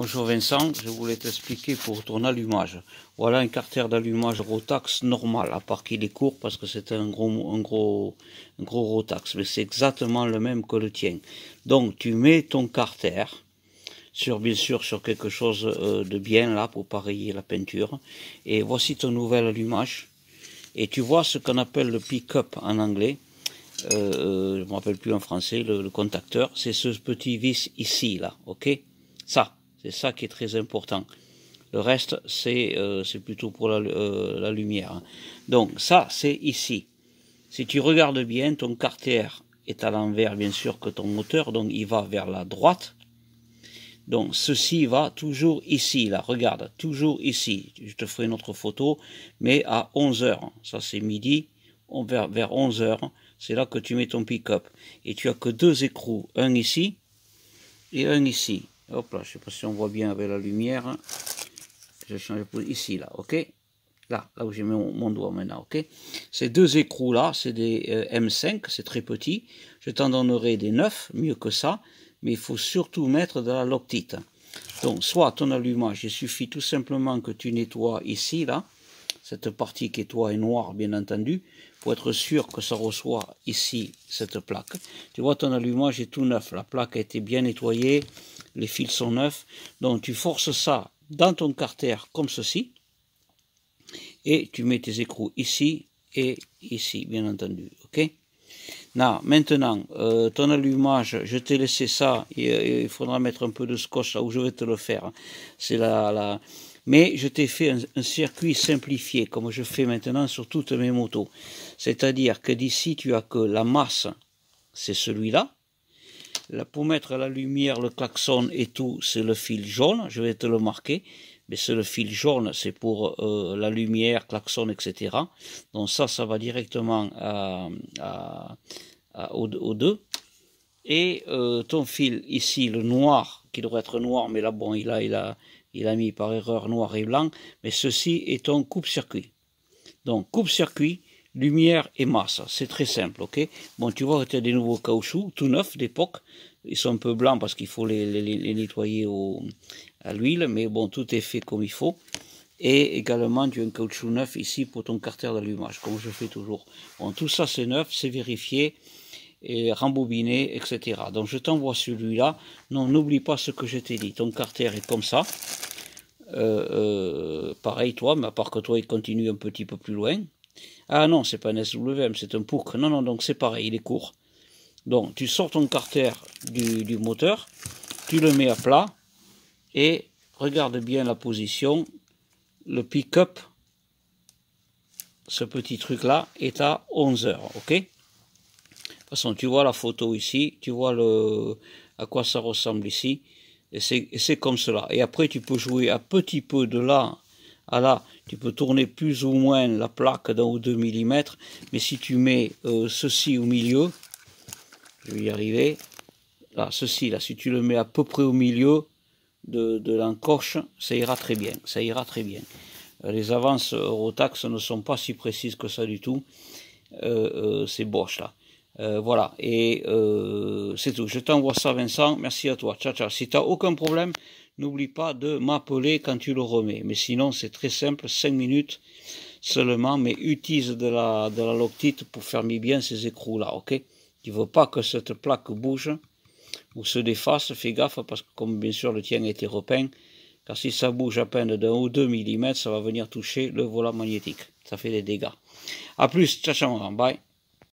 Bonjour Vincent, je voulais t'expliquer pour ton allumage. Voilà un carter d'allumage Rotax normal, à part qu'il est court parce que c'est un gros, un gros, gros Rotax, mais c'est exactement le même que le tien. Donc tu mets ton carter sur bien sûr sur quelque chose euh, de bien là pour pareiller la peinture. Et voici ton nouvel allumage. Et tu vois ce qu'on appelle le pick-up en anglais. Euh, euh, je ne me rappelle plus en français, le, le contacteur. C'est ce petit vis ici là, ok? Ça. C'est ça qui est très important. Le reste, c'est euh, plutôt pour la, euh, lumière. Hein. Donc ça, c'est ici. Si tu regardes bien, ton carter est à l'envers, bien sûr, que ton moteur, donc il va vers la droite. Donc ceci va toujours ici, là, regarde, toujours ici. Je te ferai une autre photo, mais à 11 heures. Ça c'est midi, vers, vers 11 heures, c'est là que tu mets ton pick-up. Et tu as que deux écrous, un ici et un ici. Hop là, je sais pas si on voit bien avec la lumière. Je change pour ici, là, ok? Là, là où j'ai mis mon, doigt maintenant, ok? Ces deux écrous-là, c'est des euh, M5, c'est très petit. Je t'en donnerai des 9, mieux que ça. Mais il faut surtout mettre de la loctite. Donc, soit ton allumage, il suffit tout simplement que tu nettoies ici, là. Cette partie qui est toi et noire, bien entendu, pour être sûr que ça reçoit ici cette plaque. Tu vois, ton allumage est tout neuf. La plaque a été bien nettoyée les fils sont neufs. Donc tu forces ça dans ton carter comme ceci. Et tu mets tes écrous ici et ici, bien entendu. Ok? Maintenant, euh, ton allumage, je t'ai laissé ça. Euh, il faudra mettre un peu de scotch là où je vais te le faire. C'est la, la... Mais je t'ai fait un, circuit simplifié, comme je fais maintenant sur toutes mes motos. C'est-à-dire que d'ici, tu as que la masse, c'est celui-là. Là, pour mettre la lumière, le klaxon et tout, c'est le fil jaune, je vais te le marquer. Mais c'est le fil jaune, c'est pour euh, la lumière, klaxon, etc. Donc ça, ça va directement à, à, au, 2. Et euh, ton fil ici, le noir, qui devrait être noir, mais là, bon, il a, il a, il a mis par erreur noir et blanc. Mais ceci est ton coupe-circuit. Donc, coupe-circuit, lumière et masse. C'est très simple, ok Bon, tu vois tu as des nouveaux caoutchoucs, tout neufs d'époque. Ils sont un peu blancs parce qu'il faut les, nettoyer à l'huile, mais bon, tout est fait comme il faut. Et également, tu as un caoutchouc neuf ici pour ton carter d'allumage, comme je fais toujours. Bon, tout ça c'est neuf, c'est vérifié, et rembobiné, etc. Donc je t'envoie celui-là. Non, n'oublie pas ce que je t'ai dit. Ton carter est comme ça. Euh, euh, pareil toi, mais à part que toi il continue un petit peu plus loin. Ah non, c'est pas un SWM, c'est un POUC. Non, non, donc c'est pareil, il est court. Donc tu sors ton carter du, moteur, tu le mets à plat et regarde bien la position. Le pick-up, ce petit truc là, est à 11 heures, ok? De toute façon, tu vois la photo ici, tu vois le, à quoi ça ressemble ici, et c'est comme cela. Et après, tu peux jouer un petit peu de là à là tu peux tourner plus ou moins la plaque d'un ou deux millimètres, mais si tu mets euh, ceci au milieu, je vais y arriver, là, ceci, là, si tu le mets à peu près au milieu de, l'encoche, ça ira très bien, ça ira très bien. Euh, les avances Rotax ne sont pas si précises que ça du tout, euh, c'est Bosch là. Voilà, et c'est tout. Je t'envoie ça Vincent, merci à toi, ciao ciao. Si tu n'as aucun problème, n'oublie pas de m'appeler quand tu le remets. Mais sinon, c'est très simple, 5 minutes seulement, mais utilise de la, de la loctite pour fermer bien ces écrous-là, ok? Tu veux pas que cette plaque bouge ou se défasse, fais gaffe, parce que comme bien sûr le tien a été repeint, car si ça bouge à peine d'un ou deux millimètres, ça va venir toucher le volant magnétique. Ça fait des dégâts. A plus, ciao ciao, bye.